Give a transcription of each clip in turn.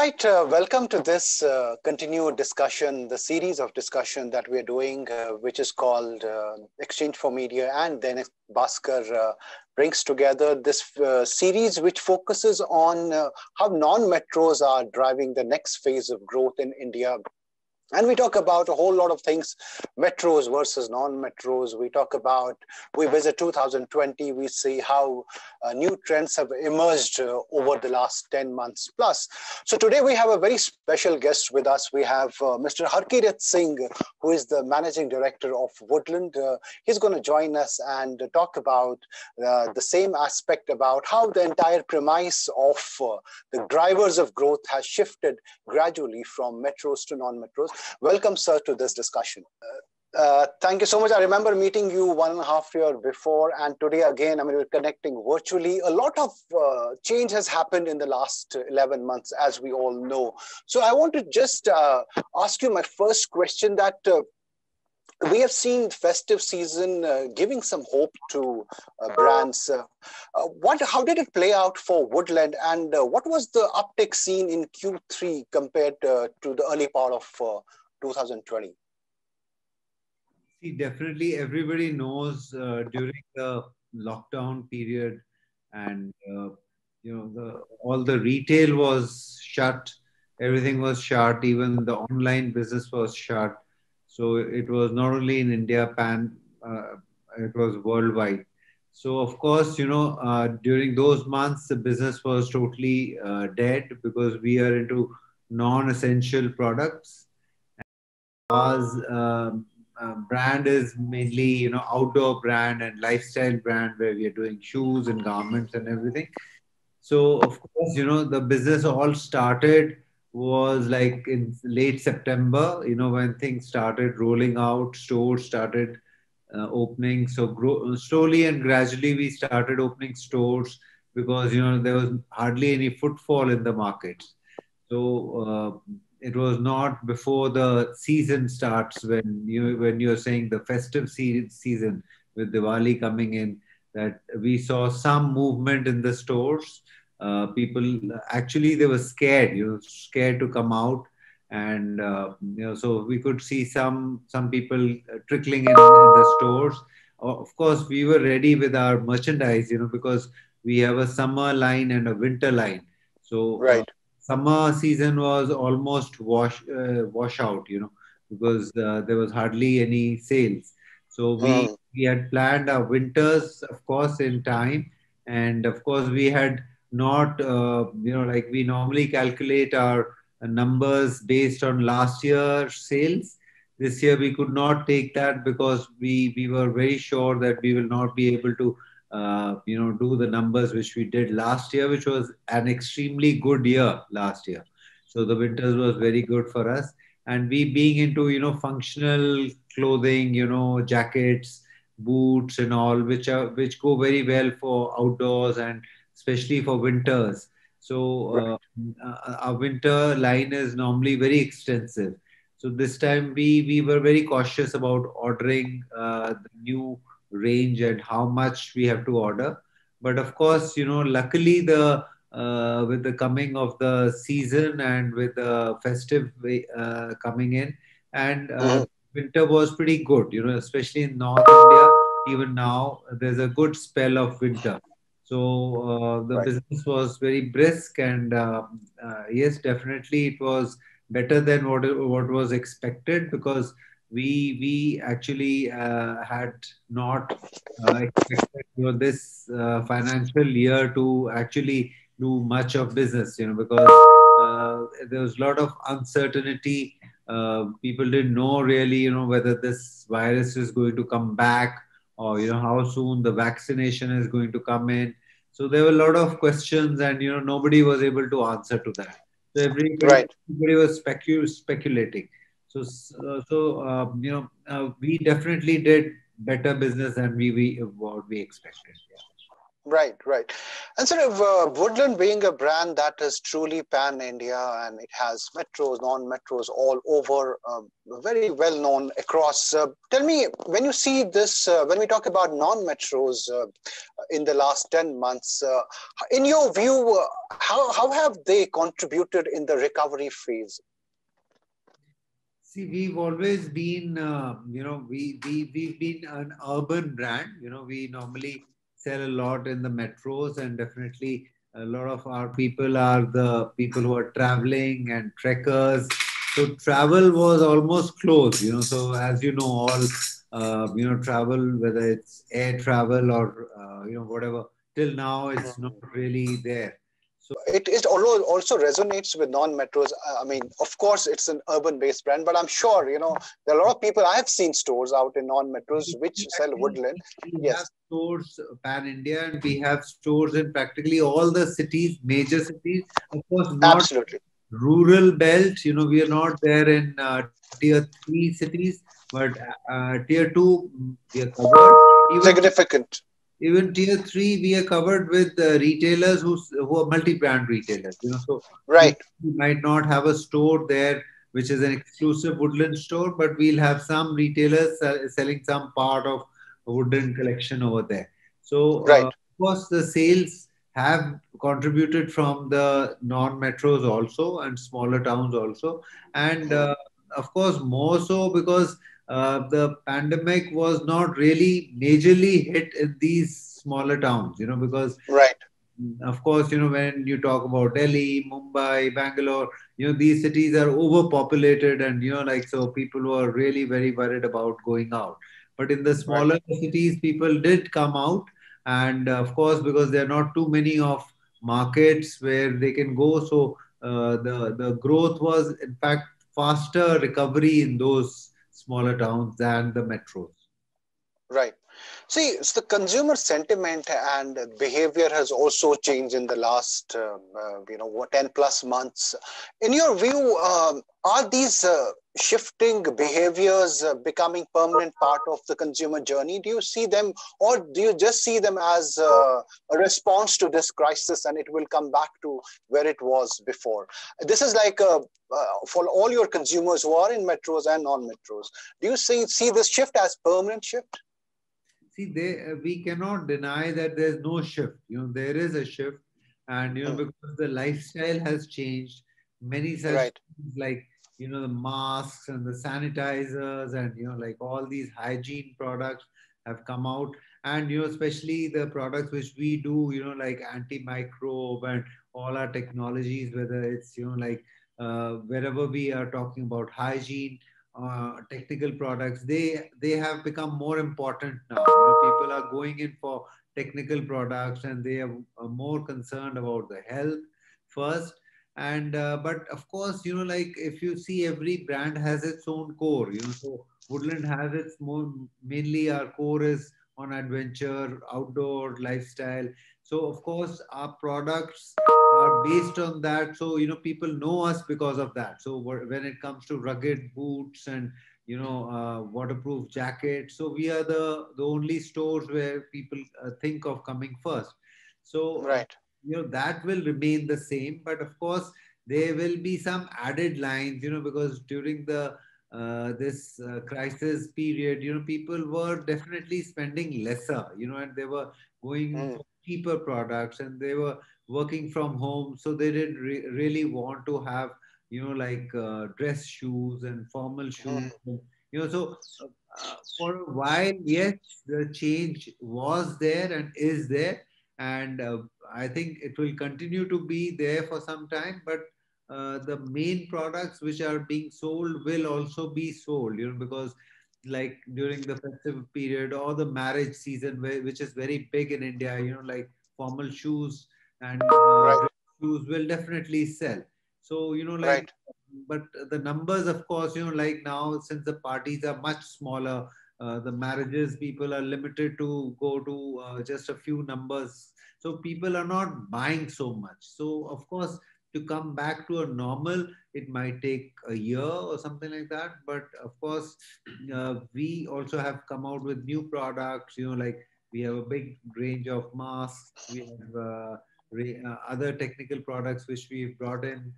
right, uh, welcome to this uh, continued discussion, the series of discussion that we're doing, uh, which is called uh, Exchange for Media and Dainik Bhaskar uh, brings together this uh, series which focuses on how non-metros are driving the next phase of growth in India and we talk about a whole lot of things metros versus non-metros. We talk about we visit 2020 we see how uh, new trends have emerged uh, over the last 10 months plus. So today we have a very special guest with us. We have uh, mr harkirat singh who is the managing director of woodland. Uh, he's going to join us and talk about uh, the same aspect about how the entire premise of uh, the drivers of growth has shifted gradually from metros to non-metros Welcome, sir, to this discussion. Uh, uh, thank you so much. I remember meeting you one and a half year before, and today again, I mean, we're connecting virtually. A lot of uh, change has happened in the last 11 months, as we all know. So I want to just uh, ask you my first question that uh, we have seen festive season uh, giving some hope to uh, brands. Uh, uh what, how did it play out for Woodland, and uh, what was the uptick seen in Q3 compared to the early part of 2020? See, definitely everybody knows during the lockdown period, and you know the all the retail was shut, everything was shut, even the online business was shut so it was not only in India, pan, uh, it was worldwide. So of course, you know, uh, during those months, the business was totally uh, dead because we are into non-essential products. As um, uh, brand is mainly, you know, outdoor brand and lifestyle brand where we are doing shoes and garments and everything. So of course, you know, the business all started was like in late September, you know, when things started rolling out, stores started uh, opening. So slowly and gradually we started opening stores because, you know, there was hardly any footfall in the markets. So uh, it was not before the season starts when you when you're saying the festive season with Diwali coming in that we saw some movement in the stores uh, people actually they were scared you know scared to come out and uh, you know so we could see some some people trickling in, in the stores. Of course we were ready with our merchandise you know because we have a summer line and a winter line. So uh, right. uh, summer season was almost wash uh, wash out you know because uh, there was hardly any sales. So we mm. we had planned our winters of course in time. And of course we had not uh, you know like we normally calculate our numbers based on last year's sales. This year we could not take that because we we were very sure that we will not be able to uh, you know do the numbers which we did last year which was an extremely good year last year. So the winters was very good for us. And we being into you know functional clothing you know jackets boots and all which are which go very well for outdoors and especially for winters. So uh, uh, our winter line is normally very extensive. So this time we we were very cautious about ordering uh, the new range and how much we have to order. But of course, you know, luckily the uh, with the coming of the season and with the festive uh, coming in, and uh, mm-hmm. winter was pretty good. You know, especially in North India, even now there's a good spell of winter. So uh, the right. business was very brisk, and uh, uh, yes, definitely it was better than what what was expected because we we actually uh, had not uh, expected you know, this uh, financial year to actually do much of business. You know because there was a lot of uncertainty. people didn't know really you know whether this virus is going to come back or you know how soon the vaccination is going to come in so there were a lot of questions, and you know nobody was able to answer to that. So everybody, right. everybody was specu- speculating. So uh, so um, you know uh, we definitely did better business than we, we what we expected. Yeah. Right, right. And sort of uh, Woodland being a brand that is truly pan India and it has metros, non metros all over, uh, very well known across. Uh, tell me, when you see this, uh, when we talk about non metros, uh, in the last 10 months. Uh, in your view, how, how have they contributed in the recovery phase? See, we've always been, uh, you know, we, we, we've been an urban brand. You know, we normally sell a lot in the metros and definitely a lot of our people are the people who are traveling and trekkers. So travel was almost closed, you know. So as you know, all uh, you know, travel whether it's air travel or uh, you know whatever, till now it's not really there. So it, it also resonates with non-metros. I mean, of course, it's an urban-based brand, but I'm sure you know there are a lot of people. I've seen stores out in non-metros which sell woodland. We yes, stores pan India, and we have stores in practically all the cities, major cities. Of course, not absolutely rural belt. You know, we are not there in uh, tier three cities, but uh, tier two we are covered. Even Significant even tier three we are covered with uh, retailers who, who are multi-brand retailers you know so right. we might not have a store there which is an exclusive woodland store but we'll have some retailers uh, selling some part of woodland collection over there. So uh, of course the sales have contributed from the non-metros also and smaller towns also. And uh, of course more so because uh, the pandemic was not really majorly hit in these smaller towns, you know, because right. Of course, you know when you talk about Delhi, Mumbai, Bangalore, you know these cities are overpopulated, and you know like so people were really very worried about going out. But in the smaller right. cities, people did come out, and uh, of course because there are not too many of markets where they can go, so uh, the the growth was in fact faster recovery in those smaller towns than the metros. Right. See, the consumer sentiment and behavior has also changed in the last, uh, uh, you know, 10 plus months. In your view, um, are these uh, shifting behaviors uh, becoming permanent part of the consumer journey? Do you see them, or do you just see them as uh, a response to this crisis and it will come back to where it was before? This is like a, uh, for all your consumers who are in metros and non-metros. Do you see, see this shift as permanent shift? See they uh, we cannot deny that there's no shift you know there is a shift and you know hmm. because the lifestyle has changed many such right. things like you know the masks and the sanitizers and you know like all these hygiene products have come out and you know especially the products which we do you know like antimicrobe and all our technologies whether it's you know like uh, wherever we are talking about hygiene uh, technical products they they have become more important now. You know, people are going in for technical products and they are more concerned about the health first. And uh, but of course you know like if you see every brand has its own core you know so woodland has its more mainly our core is on adventure outdoor lifestyle. So of course our products are based on that. So you know people know us because of that. So when it comes to rugged boots and you know uh, waterproof jackets so we are the the only stores where people uh, think of coming first. So right. you know that will remain the same but of course there will be some added lines you know because during the uh, this uh, crisis period you know people were definitely spending lesser you know and they were going mm. for cheaper products and they were working from home so they didn't re- really want to have you know like uh, dress shoes and formal shoes you know so uh, for a while yes the change was there and is there. And uh, i think it will continue to be there for some time but uh, the main products which are being sold will also be sold you know because like during the festive period or the marriage season which is very big in india you know like formal shoes and uh, right. shoes will definitely sell. So you know like right. but the numbers of course you know like now since the parties are much smaller uh, the marriages people are limited to go to uh, just a few numbers. So people are not buying so much. So of course to come back to a normal it might take a year or something like that. But of course uh, we also have come out with new products. You know like we have a big range of masks. We have uh, uh, other technical products which we've brought in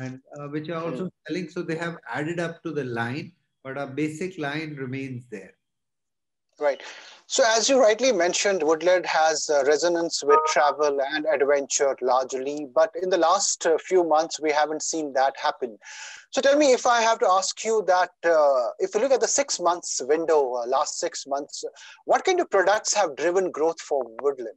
and uh, which are also selling so they have added up to the line but our basic line remains there Right. So, as you rightly mentioned, Woodland has resonance with travel and adventure largely, but in the last uh, few months, we haven't seen that happen. So, tell me if I have to ask you that uh, if you look at the six months window, uh, last six months, what kind of products have driven growth for Woodland?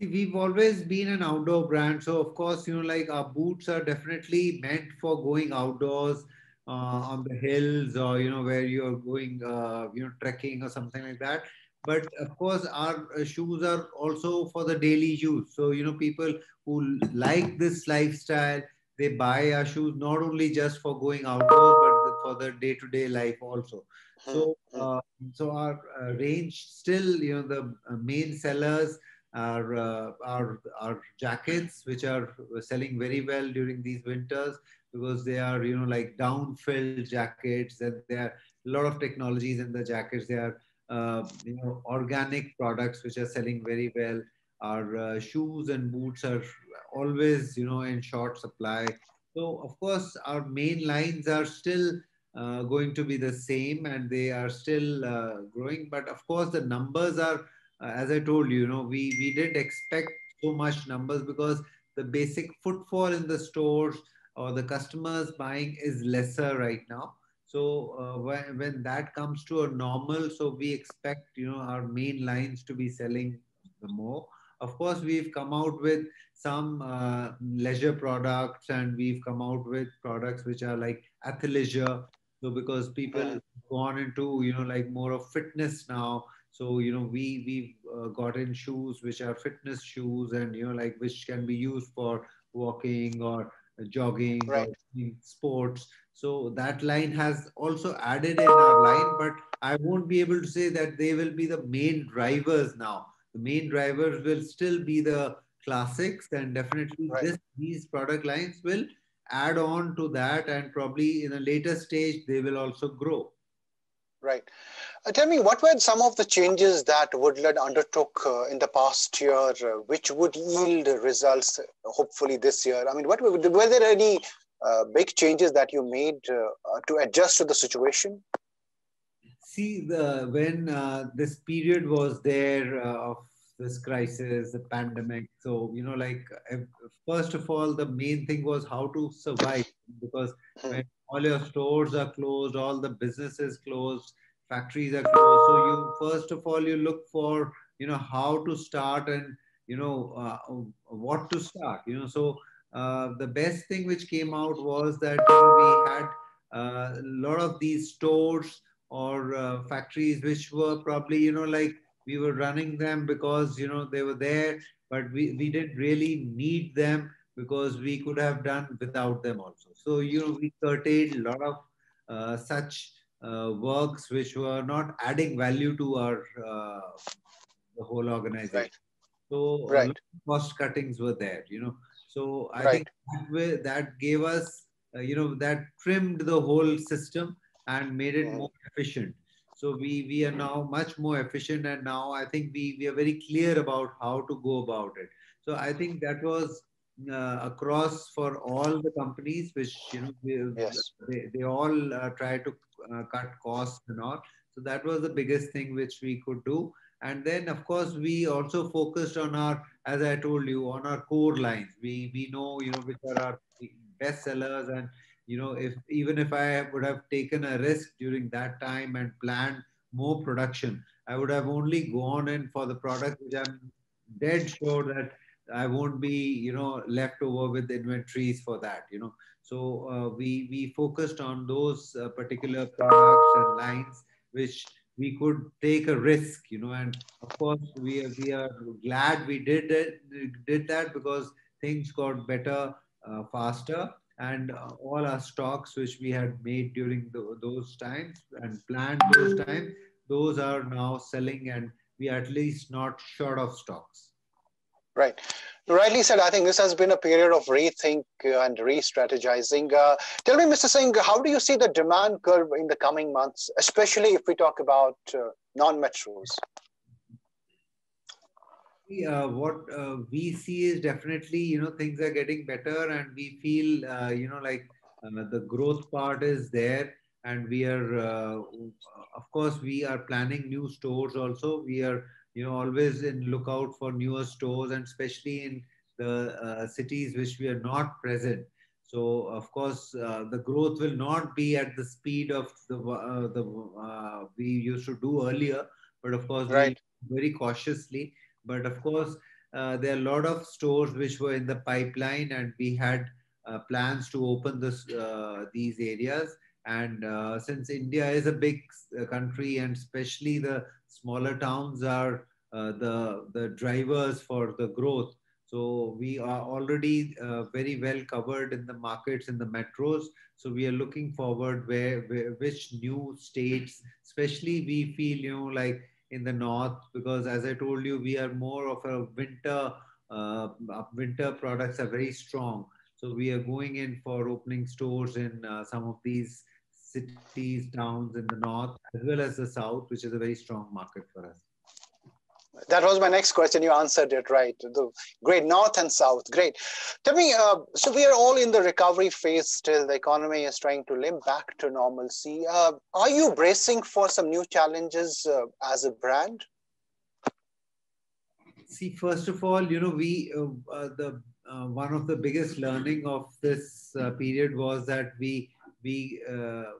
See, we've always been an outdoor brand. So, of course, you know, like our boots are definitely meant for going outdoors uh, on the hills or you know where you're going uh, you know trekking or something like that but of course our uh, shoes are also for the daily use so you know people who like this lifestyle they buy our shoes not only just for going outdoors but for the day-to-day life also so hmm, hmm. uh, so our uh, range still you know the uh, main sellers are uh, our our jackets which are selling very well during these winters because they are you know like down filled jackets and there are a lot of technologies in the jackets. They are uh, you know organic products which are selling very well. Our uh, shoes and boots are always you know in short supply. So of course our main lines are still uh, going to be the same and they are still uh, growing. But of course the numbers are uh, as i told you you know we we didn't expect so much numbers because the basic footfall in the stores or the customers buying is lesser right now. So uh, when, when that comes to a normal, so we expect you know our main lines to be selling more. Of course, we've come out with some uh, leisure products, and we've come out with products which are like athleisure. So because people gone into you know like more of fitness now, so you know we we've uh, gotten shoes which are fitness shoes, and you know like which can be used for walking or jogging, right. sports. So that line has also added in our line, but I won't be able to say that they will be the main drivers now. The main drivers will still be the classics, and definitely right. this, these product lines will add on to that, and probably in a later stage they will also grow. Right. Uh, tell me, what were some of the changes that Woodland undertook uh, in the past year, uh, which would yield results hopefully this year? I mean, what were, were there any uh, big changes that you made uh, to adjust to the situation? See, the, when uh, this period was there of this crisis, the pandemic, so, you know, like, first of all, the main thing was how to survive because hmm. when all your stores are closed, all the businesses closed, factories are closed. So you first of all you look for you know how to start and you know uh, what to start. You know so uh, the best thing which came out was that you know, we had uh, a lot of these stores or uh, factories which were probably you know like we were running them because you know they were there but we, we didn't really need them because we could have done without them also. So, you know, we curtailed a lot of uh, such uh, works which were not adding value to our uh, the whole organization. Right. So, right. cost cuttings were there, you know. So, I right. think that, way, that gave us, uh, you know, that trimmed the whole system and made it mm. more efficient. So we, we are now much more efficient and now I think we, we are very clear about how to go about it. So I think that was uh, across for all the companies, which you know they, yes. they, they all uh, try to Uh, cut costs and all. So that was the biggest thing which we could do. And then, of course, we also focused on our, as I told you, on our core lines. We we know you know which are our best sellers, and you know if even if I would have taken a risk during that time and planned more production, I would have only gone in for the product which I'm dead sure that I won't be, you know, left over with inventories for that, you know. So uh, we we focused on those uh, particular products and lines which we could take a risk, you know. And of course, we are, we are glad we did it, did that because things got better uh, faster, and all our stocks which we had made during the, those times and planned those times, those are now selling, and we are at least not short of stocks. Right. Rightly said, I think this has been a period of rethink and re-strategizing. Uh, tell me, Mr. Singh, how do you see the demand curve in the coming months, especially if we talk about uh, non-metros? Uh, what uh, we see is definitely, you know, things are getting better and we feel, uh, you know, like uh, the growth part is there. and we are, uh, of course, we are planning new stores also. We are, you know, always in lookout for newer stores, and especially in the uh, cities which we are not present. So of course, uh, the growth will not be at the speed of the uh, the uh, we used to do earlier, but of course, right. very cautiously. But of course, uh, there are a lot of stores which were in the pipeline, and we had uh, plans to open this uh, these areas. And since India is a big country, and especially the smaller towns are the the drivers for the growth, so we are already uh, very well covered in the markets in the metros. So we are looking forward where, where, which new states, especially we feel you know like in the north because as I told you we are more of a winter uh, winter products are very strong. So we are going in for opening stores in uh, some of these cities, towns in the north as well as the south, which is a very strong market for us. That was my next question. You answered it right. The great north and south. Great. Tell me, uh, so we are all in the recovery phase still. The economy is trying to limp back to normalcy. Uh, are you bracing for some new challenges uh, as a brand? See, first of all, you know, we uh, uh, the uh, one of the biggest learning of this period was that we we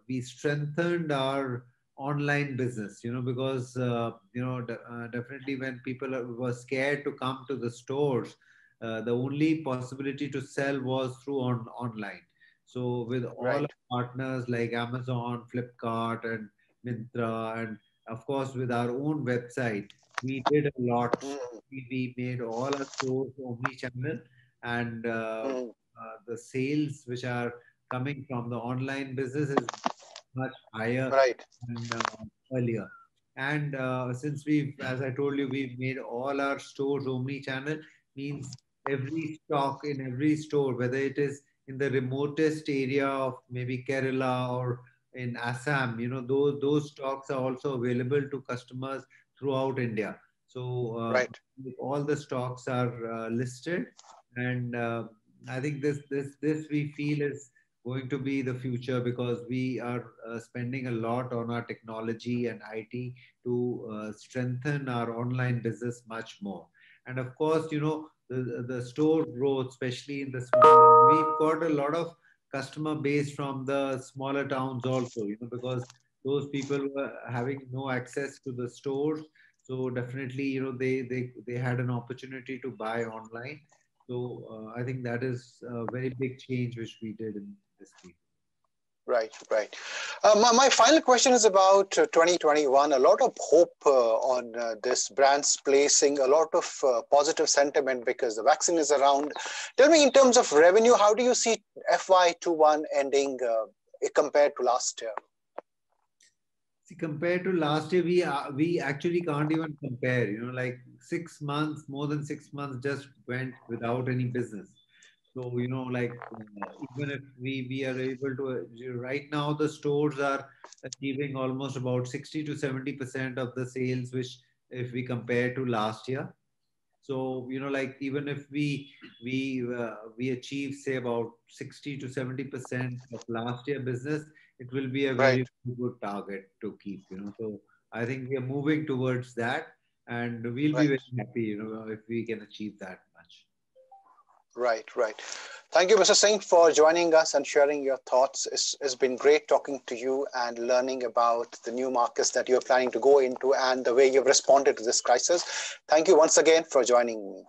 we strengthened our online business you know because uh, you know uh, definitely when people were scared to come to the stores uh, the only possibility to sell was through on online so with all right. partners like amazon flipkart and Myntra and of course with our own website we did a lot mm. we, made all our stores omni channel and uh, mm. Uh, the sales which are coming from the online business is much higher right. than uh, earlier. And uh, since we've, as I told you, we've made all our stores omni-channel, means every stock in every store, whether it is in the remotest area of maybe Kerala or in Assam, you know, those those stocks are also available to customers throughout India. So uh, right. all the stocks are uh, listed, and uh, I think this this this we feel is going to be the future because we are uh, spending a lot on our technology and IT to uh, strengthen our online business much more. And of course, you know, the, the store growth, especially in the small, we've got a lot of customer base from the smaller towns also, you know, because those people were having no access to the stores. So definitely, you know, they, they, they had an opportunity to buy online. So uh, I think that is a very big change which we did in this week. Right, right. Uh, my, my, final question is about uh, 2021. A lot of hope uh, on uh, this brand's placing, a lot of uh, positive sentiment because the vaccine is around. Tell me, in terms of revenue, how do you see FY21 ending uh, compared to last year? See, compared to last year, we we actually can't even compare. You know, like six months, more than six months, just went without any business so, you know, like uh, even if we, we are able to, uh, right now the stores are achieving almost about 60 to 70% of the sales, which if we compare to last year. So, you know, like even if we, we, uh, we achieve say about 60 to 70% of last year business, it will be a very right. good target to keep, you know. So I think we are moving towards that and we'll right. be very happy, you know, if we can achieve that. Right, right. Thank you, Mr. Singh, for joining us and sharing your thoughts. It's, it's been great talking to you and learning about the new markets that you're planning to go into and the way you've responded to this crisis. Thank you once again for joining me.